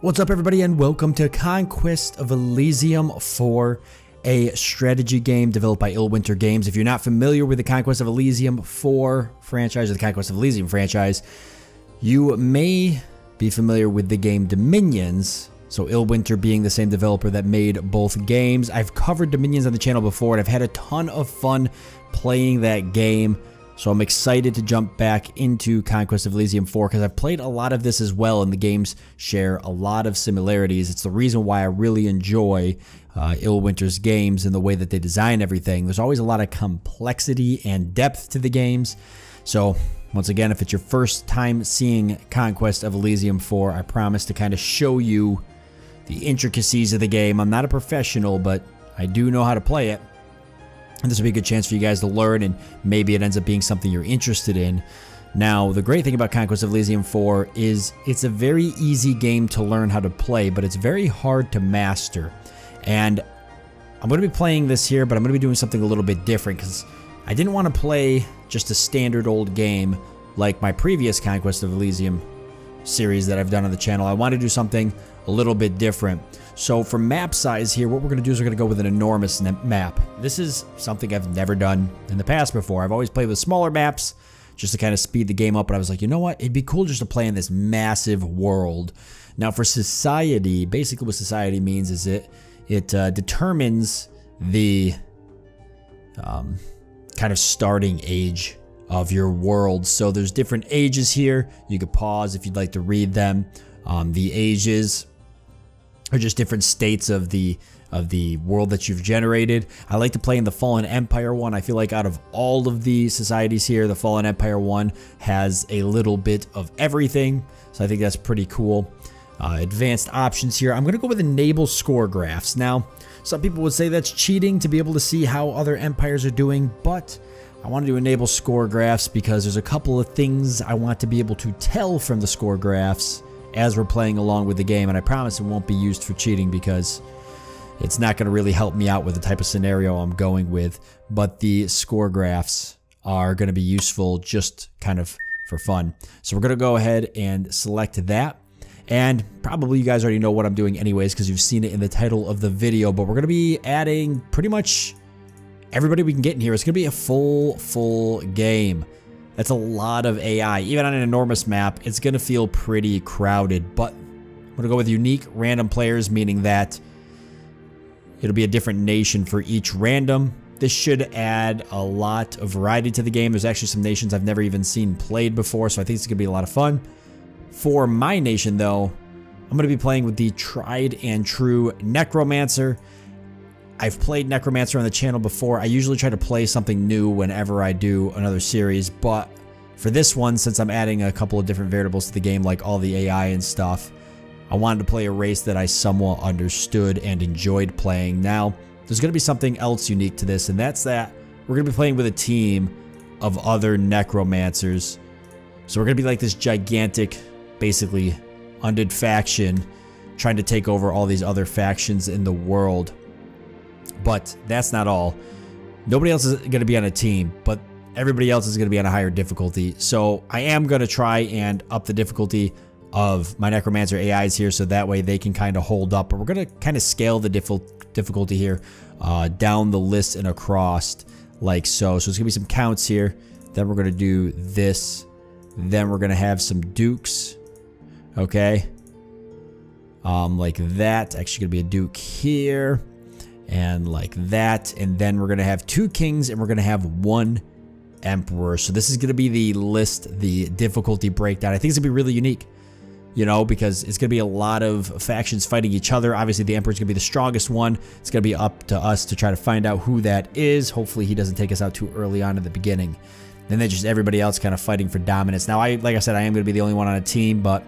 What's up everybody and welcome to Conquest of Elysium 4, a strategy game developed by Illwinter Games. If you're not familiar with the Conquest of Elysium 4 franchise or the Conquest of Elysium franchise, you may be familiar with the game Dominions. So Illwinter being the same developer that made both games. I've covered Dominions on the channel before and I've had a ton of fun playing that game. So I'm excited to jump back into Conquest of Elysium 4 because I've played a lot of this as well and the games share a lot of similarities. It's the reason why I really enjoy uh, Illwinter's games and the way that they design everything. There's always a lot of complexity and depth to the games. So once again, if it's your first time seeing Conquest of Elysium 4, I promise to kind of show you the intricacies of the game. I'm not a professional, but I do know how to play it. And this will be a good chance for you guys to learn, and maybe it ends up being something you're interested in. Now, the great thing about Conquest of Elysium 4 is it's a very easy game to learn how to play, but it's very hard to master. And I'm going to be playing this here, but I'm going to be doing something a little bit different because I didn't want to play just a standard old game like my previous Conquest of Elysium series that I've done on the channel. I want to do something a little bit different. So for map size here, what we're going to do is we're going to go with an enormous map. This is something I've never done in the past before. I've always played with smaller maps just to kind of speed the game up, but I was like, you know what? It'd be cool just to play in this massive world. Now for society, basically what society means is it it uh, determines the um, kind of starting age of your world. So there's different ages here. You could pause if you'd like to read them. Um, the ages are just different states of the of the world that you've generated. I like to play in the Fallen Empire one. I feel like out of all of the societies here, the Fallen Empire one has a little bit of everything. So I think that's pretty cool. Uh, advanced options here. I'm going to go with enable score graphs. Now, some people would say that's cheating to be able to see how other empires are doing, but I wanted to enable score graphs because there's a couple of things I want to be able to tell from the score graphs as we're playing along with the game. And I promise it won't be used for cheating because it's not going to really help me out with the type of scenario I'm going with. But the score graphs are going to be useful just kind of for fun. So we're going to go ahead and select that. And probably you guys already know what I'm doing anyways because you've seen it in the title of the video. But we're going to be adding pretty much everybody we can get in here. It's going to be a full, full game. That's a lot of AI. Even on an enormous map, it's going to feel pretty crowded, but I'm going to go with unique random players, meaning that it'll be a different nation for each random. This should add a lot of variety to the game. There's actually some nations I've never even seen played before, so I think it's going to be a lot of fun. For my nation, though, I'm going to be playing with the tried and true Necromancer. I've played Necromancer on the channel before. I usually try to play something new whenever I do another series, but for this one, since I'm adding a couple of different variables to the game, like all the AI and stuff, I wanted to play a race that I somewhat understood and enjoyed playing. Now, there's going to be something else unique to this, and that's that we're going to be playing with a team of other Necromancers. So we're going to be like this gigantic, basically, undead faction trying to take over all these other factions in the world. But that's not all. Nobody else is going to be on a team, but everybody else is going to be on a higher difficulty. So I am going to try and up the difficulty of my Necromancer AIs here so that way they can kind of hold up. But we're going to kind of scale the difficulty here uh, down the list and across like so. So it's going to be some counts here. Then we're going to do this. Then we're going to have some dukes. Okay. Um, like that. Actually going to be a duke here and like that. And then we're going to have two kings and we're going to have one emperor. So this is going to be the list, the difficulty breakdown. I think it's going to be really unique, you know, because it's going to be a lot of factions fighting each other. Obviously, the emperor's going to be the strongest one. It's going to be up to us to try to find out who that is. Hopefully, he doesn't take us out too early on in the beginning. Then there's just everybody else kind of fighting for dominance. Now, I like I said, I am going to be the only one on a team, but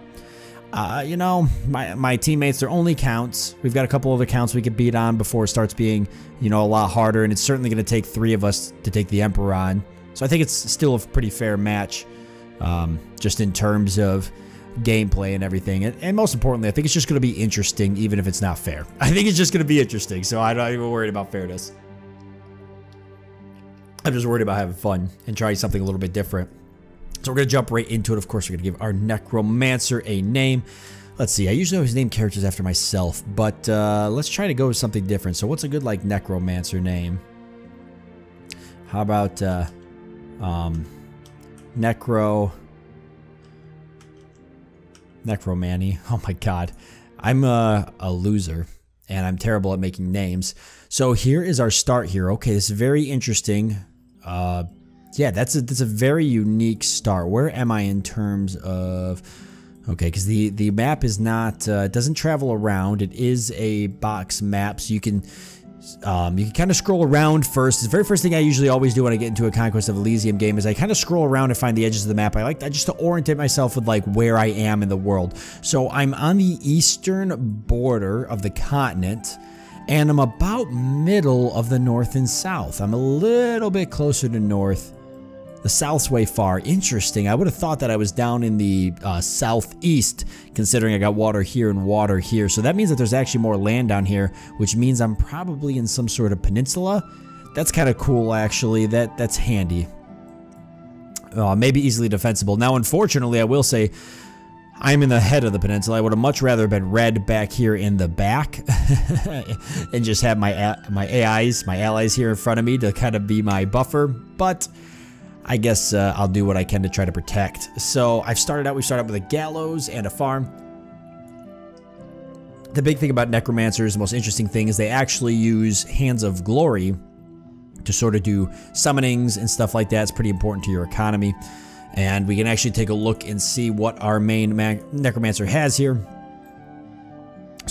uh, you know, my, my teammates, they're only counts. We've got a couple other counts we could beat on before it starts being, you know, a lot harder. And it's certainly going to take three of us to take the Emperor on. So I think it's still a pretty fair match, um, just in terms of gameplay and everything. And, and most importantly, I think it's just going to be interesting, even if it's not fair. I think it's just going to be interesting. So I'm not even worried about fairness. I'm just worried about having fun and trying something a little bit different. So we're going to jump right into it. Of course, we're going to give our Necromancer a name. Let's see, I usually always name characters after myself, but uh, let's try to go with something different. So what's a good, like, necromancer name? How about, uh, um, Necro... Necromanny. Oh my god. I'm a, a loser, and I'm terrible at making names. So here is our start here. Okay, this is very interesting. Uh, yeah, that's a, that's a very unique start. Where am I in terms of... Okay, because the, the map is not, uh, it doesn't travel around. It is a box map, so you can um, you can kind of scroll around first. The very first thing I usually always do when I get into a Conquest of Elysium game is I kind of scroll around and find the edges of the map. I like that just to orientate myself with like where I am in the world. So I'm on the eastern border of the continent and I'm about middle of the north and south. I'm a little bit closer to north the south's way far. Interesting. I would have thought that I was down in the uh, southeast, considering I got water here and water here. So that means that there's actually more land down here, which means I'm probably in some sort of peninsula. That's kind of cool, actually. That That's handy. Uh, maybe easily defensible. Now, unfortunately, I will say... I'm in the head of the peninsula. I would have much rather been red back here in the back and just have my my AIs, my allies here in front of me to kind of be my buffer. But I guess uh, I'll do what I can to try to protect. So I've started out, we started out with a gallows and a farm. The big thing about necromancers, the most interesting thing is they actually use hands of glory to sort of do summonings and stuff like that. It's pretty important to your economy. And we can actually take a look and see what our main necromancer has here.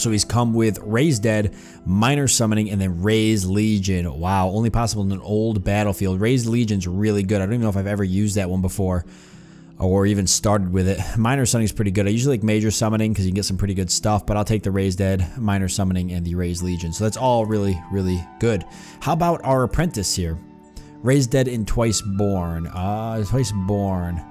So he's come with Raise Dead, Minor Summoning, and then Raise Legion. Wow, only possible in an old battlefield. Raise Legion's really good. I don't even know if I've ever used that one before or even started with it. Minor Summoning is pretty good. I usually like Major Summoning because you can get some pretty good stuff, but I'll take the Raise Dead, Minor Summoning, and the Raise Legion. So that's all really, really good. How about our Apprentice here? Raise Dead and Twice Born. Uh, Twice Born.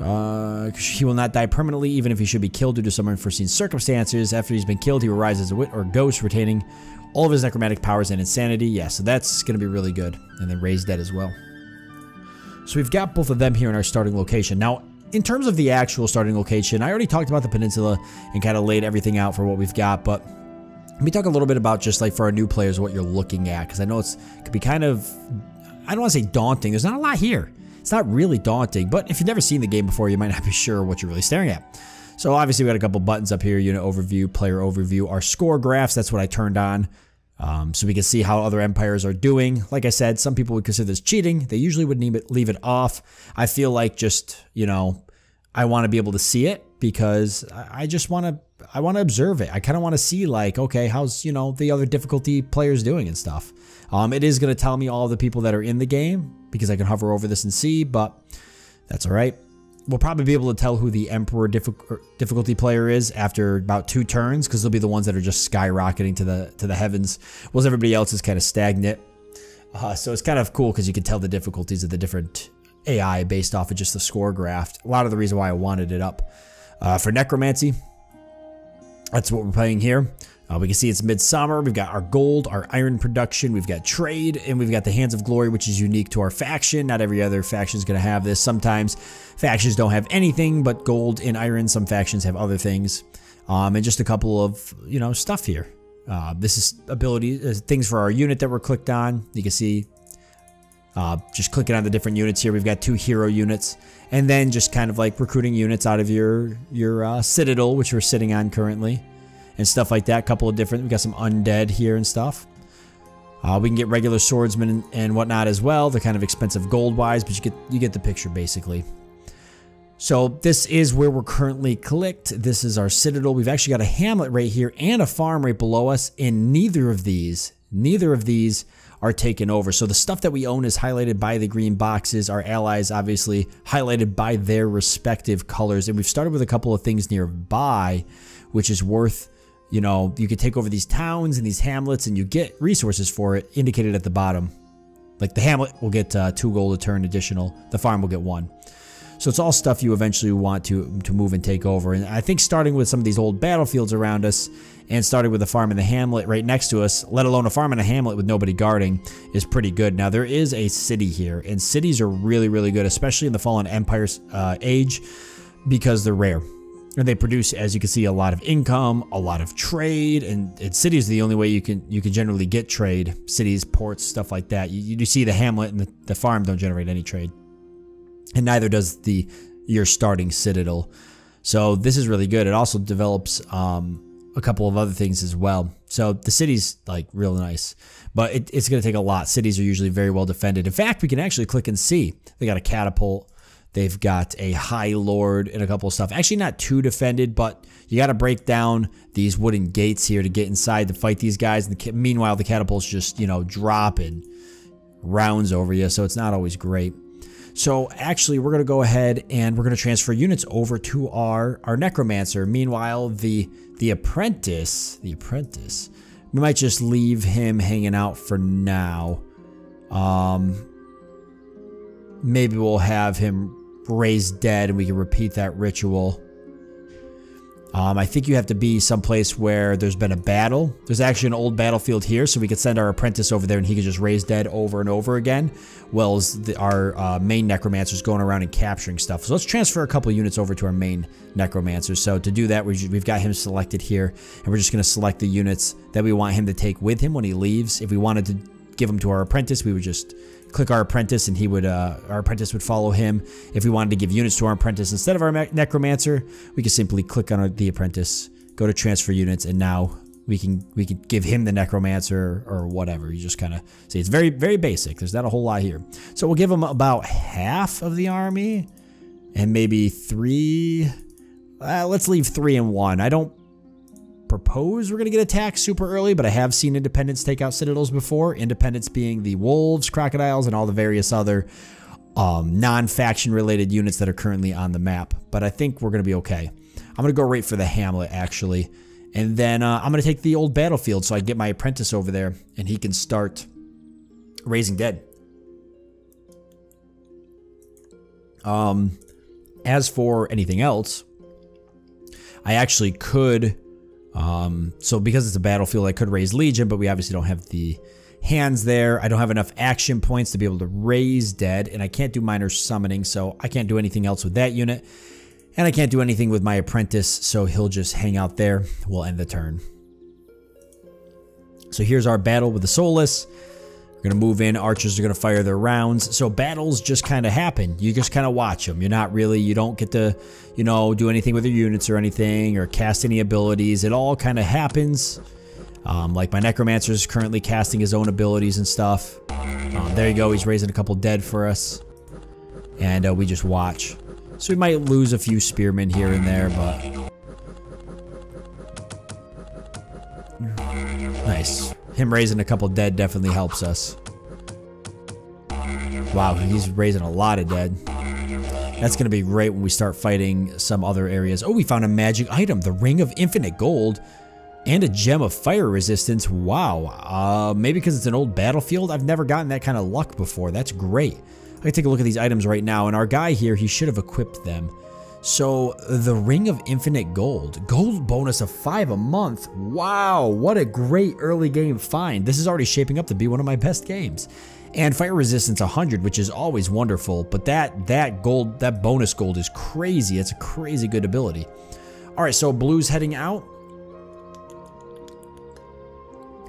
Uh, he will not die permanently, even if he should be killed due to some unforeseen circumstances. After he's been killed, he will rise as a wight or ghost, retaining all of his necromantic powers and insanity. Yeah, so that's going to be really good. And then raise dead as well. So we've got both of them here in our starting location. Now, in terms of the actual starting location, I already talked about the peninsula and kind of laid everything out for what we've got, but let me talk a little bit about just like for our new players, what you're looking at, because I know it's it could be kind of, I don't want to say daunting. There's not a lot here. It's not really daunting, but if you've never seen the game before, you might not be sure what you're really staring at. So obviously we got a couple buttons up here, unit overview, player overview, our score graphs, that's what I turned on. Um, so we can see how other empires are doing. Like I said, some people would consider this cheating. They usually would leave it, leave it off. I feel like just, you know, I want to be able to see it because I just want to I want to observe it. I kind of want to see like, okay, how's, you know, the other difficulty players doing and stuff. Um, it is going to tell me all the people that are in the game because I can hover over this and see, but that's all right. We'll probably be able to tell who the Emperor difficulty player is after about two turns because they'll be the ones that are just skyrocketing to the to the heavens, whilst everybody else is kind of stagnant. Uh, so it's kind of cool because you can tell the difficulties of the different AI based off of just the score graph. A lot of the reason why I wanted it up. Uh, for Necromancy, that's what we're playing here. Uh, we can see it's midsummer. We've got our gold, our iron production, we've got trade, and we've got the Hands of Glory, which is unique to our faction. Not every other faction is going to have this. Sometimes factions don't have anything but gold and iron. Some factions have other things. Um, and just a couple of, you know, stuff here. Uh, this is ability uh, things for our unit that we're clicked on. You can see uh, just clicking on the different units here. We've got two hero units, and then just kind of like recruiting units out of your your uh, citadel, which we're sitting on currently and stuff like that. A couple of different, we got some undead here and stuff. Uh, we can get regular swordsmen and, and whatnot as well. They're kind of expensive gold-wise, but you get you get the picture basically. So this is where we're currently clicked. This is our citadel. We've actually got a hamlet right here and a farm right below us, and neither of these, neither of these are taken over. So the stuff that we own is highlighted by the green boxes. Our allies obviously highlighted by their respective colors. And we've started with a couple of things nearby, which is worth you know, you could take over these towns and these hamlets and you get resources for it indicated at the bottom. Like the hamlet will get uh, two gold a turn additional. The farm will get one. So it's all stuff you eventually want to to move and take over. And I think starting with some of these old battlefields around us and starting with a farm and the hamlet right next to us, let alone a farm and a hamlet with nobody guarding, is pretty good. Now there is a city here, and cities are really, really good, especially in the Fallen Empire's uh, age, because they're rare. And they produce, as you can see, a lot of income, a lot of trade, and, and cities the only way you can you can generally get trade. Cities, ports, stuff like that. You, you see the hamlet and the, the farm don't generate any trade, and neither does the your starting citadel. So this is really good. It also develops um, a couple of other things as well. So the city's like real nice, but it, it's going to take a lot. Cities are usually very well defended. In fact, we can actually click and see they got a catapult. They've got a high lord and a couple of stuff. Actually, not too defended, but you got to break down these wooden gates here to get inside to fight these guys. And the, meanwhile, the catapults just you know dropping rounds over you, so it's not always great. So actually, we're going to go ahead and we're going to transfer units over to our, our Necromancer. Meanwhile, the, the Apprentice, the Apprentice, we might just leave him hanging out for now. Um, maybe we'll have him raised dead and we can repeat that ritual. Um, I think you have to be someplace where there's been a battle. There's actually an old battlefield here, so we could send our apprentice over there and he could just raise dead over and over again, well the, our uh, main necromancers going around and capturing stuff. So let's transfer a couple units over to our main necromancer. So to do that, we've got him selected here, and we're just going to select the units that we want him to take with him when he leaves. If we wanted to give him to our apprentice, we would just click our apprentice and he would uh, our apprentice would follow him. If we wanted to give units to our apprentice instead of our necromancer, we could simply click on our, the apprentice, go to transfer units, and now we can we can give him the necromancer or whatever. You just kind of see it's very very basic. There's not a whole lot here. So we'll give him about half of the army and maybe three. Uh, let's leave three and one. I don't propose we're going to get attacked super early, but I have seen independents take out citadels before. Independents being the wolves, crocodiles, and all the various other um, non-faction related units that are currently on the map. But I think we're going to be okay. I'm going to go right for the hamlet, actually. And then uh, I'm going to take the old battlefield so I can get my apprentice over there and he can start raising dead. Um, as for anything else, I actually could um, so because it's a battlefield, I could raise Legion, but we obviously don't have the hands there. I don't have enough action points to be able to raise dead, and I can't do minor summoning, so I can't do anything else with that unit. And I can't do anything with my apprentice, so he'll just hang out there. We'll end the turn. So here's our battle with the Soulless. To move in. Archers are to fire their rounds. So battles just kind of happen. You just kind of watch them. You're not really, you don't get to, you know, do anything with your units or anything or cast any abilities. It all kind of happens. Um, like my Necromancer is currently casting his own abilities and stuff. Um, there you go. He's raising a couple dead for us. And uh, we just watch. So we might lose a few spearmen here and there, but... Nice. Him raising a couple dead definitely helps us. Wow, he's raising a lot of dead. That's going to be great when we start fighting some other areas. Oh, we found a magic item, the Ring of Infinite Gold and a Gem of Fire Resistance. Wow. Uh, maybe because it's an old battlefield? I've never gotten that kind of luck before. That's great. I can take a look at these items right now, and our guy here, he should have equipped them. So the Ring of Infinite Gold, gold bonus of five a month. Wow, what a great early game find. This is already shaping up to be one of my best games. And fire resistance 100, which is always wonderful, but that that gold, that bonus gold is crazy. It's a crazy good ability. All right, so blue's heading out.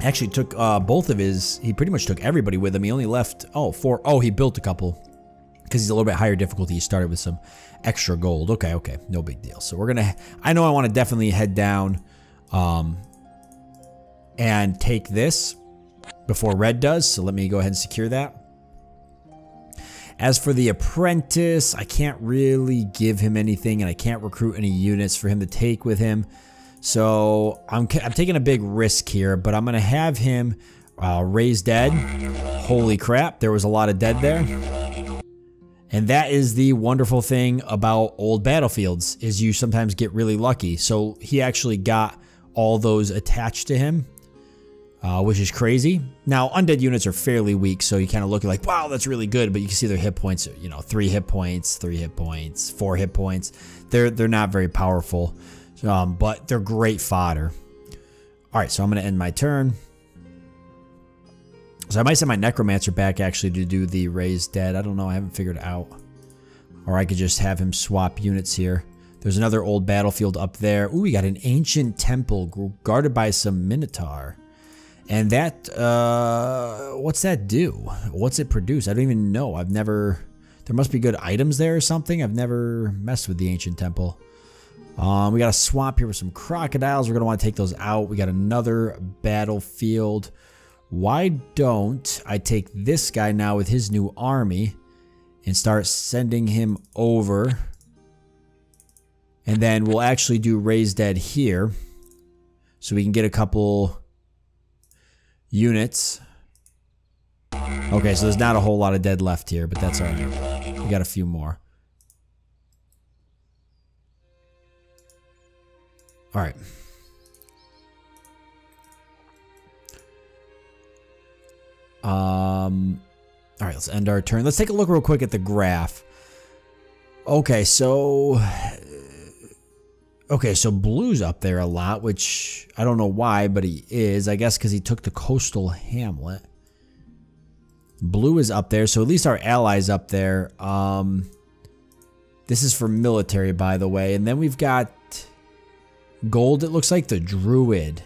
Actually took uh, both of his, he pretty much took everybody with him. He only left, oh, four, oh, he built a couple because he's a little bit higher difficulty. He started with some extra gold. Okay, okay, no big deal. So we're gonna. I know I want to definitely head down, um, and take this before red does. So let me go ahead and secure that. As for the apprentice, I can't really give him anything, and I can't recruit any units for him to take with him. So I'm, I'm taking a big risk here, but I'm gonna have him uh, raise dead. Holy crap, there was a lot of dead there. And that is the wonderful thing about old battlefields is you sometimes get really lucky. So he actually got all those attached to him, uh, which is crazy. Now undead units are fairly weak, so you kind of look like, wow, that's really good. But you can see their hit points, you know, three hit points, three hit points, four hit points. They're they're not very powerful, um, but they're great fodder. All right, so I'm gonna end my turn. So I might send my Necromancer back actually to do the raised dead. I don't know. I haven't figured it out. Or I could just have him swap units here. There's another old battlefield up there. Ooh, we got an ancient temple guarded by some minotaur. And that, uh, what's that do? What's it produce? I don't even know. I've never, there must be good items there or something. I've never messed with the ancient temple. Um, we got a swamp here with some crocodiles. We're going to want to take those out. We got another battlefield. Why don't I take this guy now with his new army and start sending him over and then we'll actually do Raise Dead here. So we can get a couple units. Okay, so there's not a whole lot of dead left here, but that's alright. We got a few more. Alright. Um, all right, let's end our turn. Let's take a look real quick at the graph. Okay, so Okay, so Blue's up there a lot, which I don't know why, but he is. I guess because he took the coastal hamlet. Blue is up there, so at least our allies up there. Um, this is for military, by the way. And then we've got gold. It looks like the druid.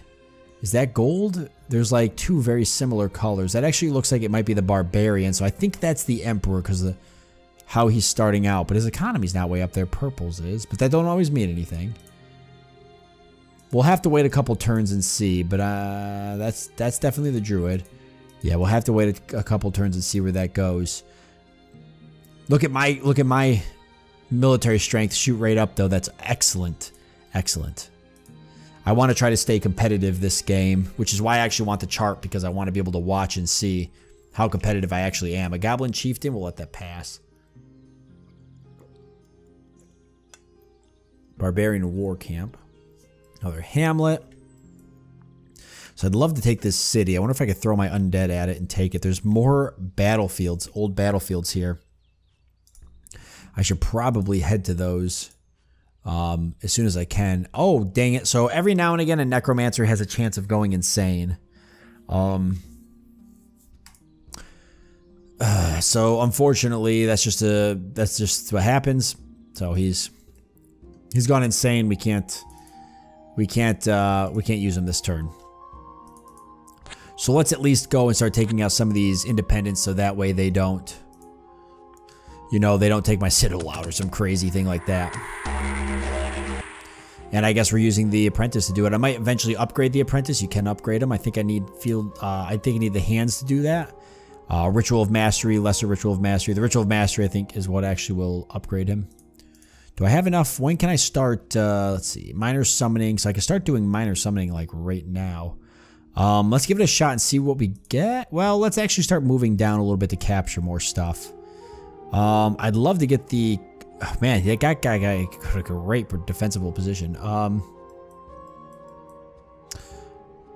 Is that gold? There's like two very similar colors. That actually looks like it might be the barbarian. So I think that's the emperor because the how he's starting out. But his economy's not way up there. Purple's is, but that don't always mean anything. We'll have to wait a couple turns and see, but uh, that's that's definitely the druid. Yeah, we'll have to wait a, a couple turns and see where that goes. Look at my look at my military strength shoot right up though. That's excellent, excellent. I want to try to stay competitive this game, which is why I actually want the chart because I want to be able to watch and see how competitive I actually am. A goblin chieftain, we'll let that pass. Barbarian war camp. Another hamlet. So I'd love to take this city. I wonder if I could throw my undead at it and take it. There's more battlefields, old battlefields here. I should probably head to those um, as soon as I can. Oh, dang it. So every now and again, a necromancer has a chance of going insane. Um, uh, so unfortunately, that's just a that's just what happens. So he's he's gone insane. We can't we can't uh, we can't use him this turn. So let's at least go and start taking out some of these independents so that way they don't, you know, they don't take my citadel out or some crazy thing like that. And I guess we're using the apprentice to do it. I might eventually upgrade the apprentice. You can upgrade them. I think I need field. Uh, I think I need the hands to do that. Uh, ritual of mastery, lesser ritual of mastery. The ritual of mastery, I think, is what actually will upgrade him. Do I have enough? When can I start? Uh, let's see. Minor summoning. So I can start doing minor summoning like right now. Um, let's give it a shot and see what we get. Well, let's actually start moving down a little bit to capture more stuff. Um, I'd love to get the... Oh, man, that guy, got a great defensible position. Um,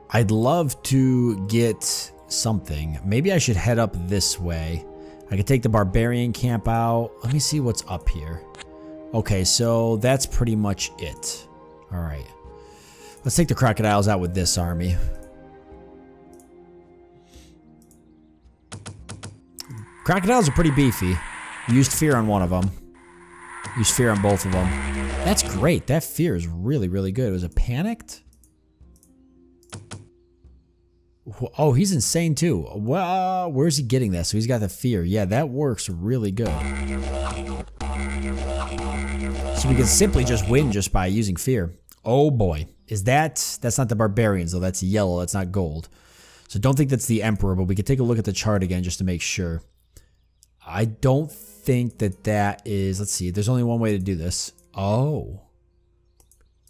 I'd love to get something. Maybe I should head up this way. I could take the barbarian camp out. Let me see what's up here. Okay, so that's pretty much it. Alright. Let's take the crocodiles out with this army. Crocodiles are pretty beefy. Used fear on one of them. Used fear on both of them. That's great. That fear is really, really good. Was it panicked? Oh, he's insane too. Well, where's he getting that? So he's got the fear. Yeah, that works really good. So we can simply just win just by using fear. Oh boy. Is that... That's not the barbarians though. That's yellow. That's not gold. So don't think that's the emperor, but we can take a look at the chart again just to make sure. I don't think that that is... Let's see. There's only one way to do this. Oh.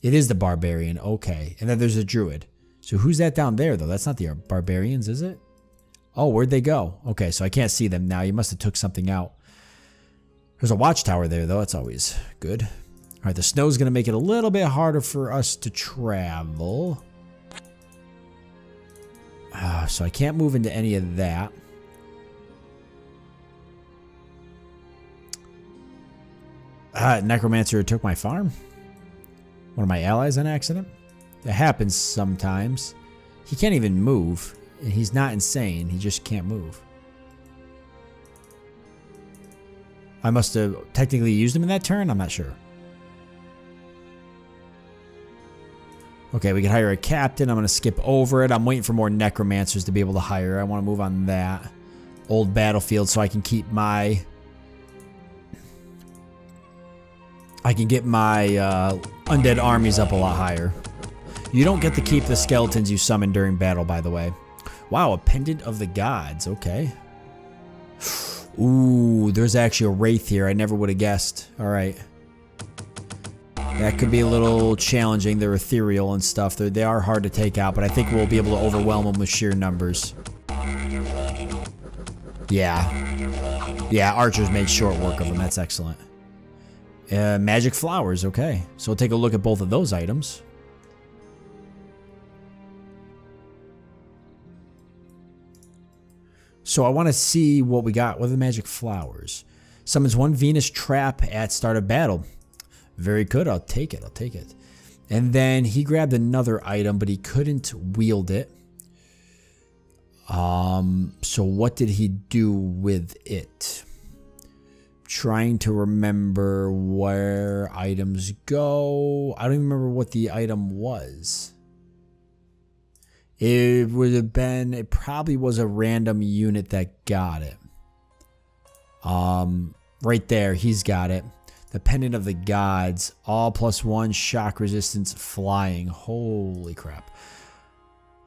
It is the barbarian. Okay. And then there's a druid. So who's that down there though? That's not the barbarians, is it? Oh, where'd they go? Okay, so I can't see them now. You must have took something out. There's a watchtower there though. That's always good. All right, the snow is going to make it a little bit harder for us to travel. Uh, so I can't move into any of that. Uh, Necromancer took my farm. One of my allies on accident. That happens sometimes. He can't even move. He's not insane. He just can't move. I must have technically used him in that turn. I'm not sure. Okay, we can hire a captain. I'm going to skip over it. I'm waiting for more necromancers to be able to hire. I want to move on that. Old battlefield so I can keep my... I can get my uh, undead armies up a lot higher. You don't get to keep the skeletons you summon during battle, by the way. Wow, a pendant of the gods. Okay. Ooh, there's actually a wraith here. I never would have guessed. All right. That could be a little challenging. They're ethereal and stuff. They're, they are hard to take out, but I think we'll be able to overwhelm them with sheer numbers. Yeah. Yeah, archers made short work of them. That's excellent. Uh, magic flowers, okay. So we'll take a look at both of those items. So I want to see what we got. What are the magic flowers? Summons one Venus trap at start of battle. Very good. I'll take it. I'll take it. And then he grabbed another item, but he couldn't wield it. Um, so what did he do with it? Trying to remember where items go. I don't even remember what the item was. It would have been, it probably was a random unit that got it. Um, right there, he's got it. The Pendant of the Gods, all plus one shock resistance flying. Holy crap.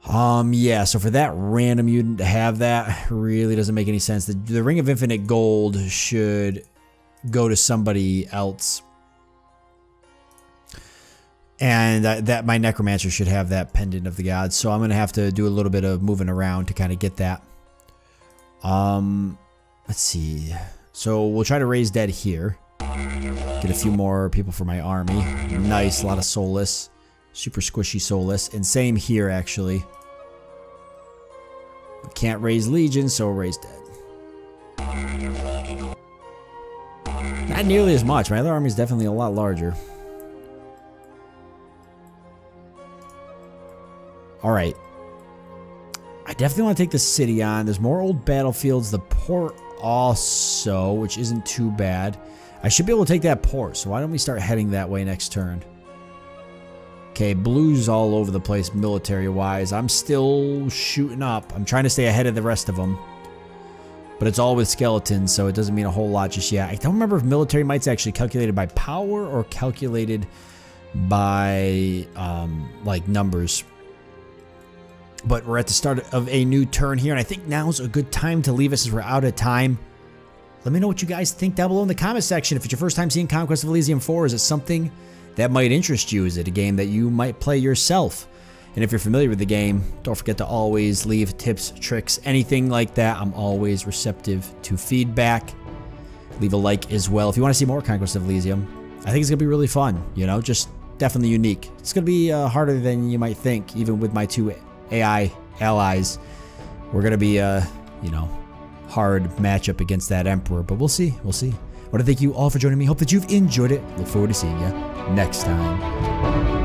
Um, yeah, so for that random unit to have that really doesn't make any sense. The, the Ring of Infinite Gold should go to somebody else. And uh, that my Necromancer should have that Pendant of the Gods. So I'm going to have to do a little bit of moving around to kind of get that. Um, let's see. So we'll try to raise dead here. Get a few more people for my army. Nice, a lot of soulless. Super squishy soulless. And same here, actually. Can't raise legion, so raise dead. Not nearly as much. My other army is definitely a lot larger. Alright. I definitely want to take the city on. There's more old battlefields. The port also, which isn't too bad. I should be able to take that port, so why don't we start heading that way next turn? Okay, blues all over the place military-wise. I'm still shooting up. I'm trying to stay ahead of the rest of them. But it's all with skeletons, so it doesn't mean a whole lot just yet. I don't remember if military might's actually calculated by power or calculated by, um, like, numbers. But we're at the start of a new turn here, and I think now's a good time to leave us as we're out of time. Let me know what you guys think down below in the comment section. If it's your first time seeing Conquest of Elysium 4, is it something that might interest you? Is it a game that you might play yourself? And if you're familiar with the game, don't forget to always leave tips, tricks, anything like that. I'm always receptive to feedback. Leave a like as well. If you want to see more Conquest of Elysium, I think it's going to be really fun. You know, just definitely unique. It's going to be uh, harder than you might think, even with my two AI allies. We're going to be, uh, you know, hard matchup against that Emperor, but we'll see. We'll see. I want to thank you all for joining me. Hope that you've enjoyed it. Look forward to seeing you next time.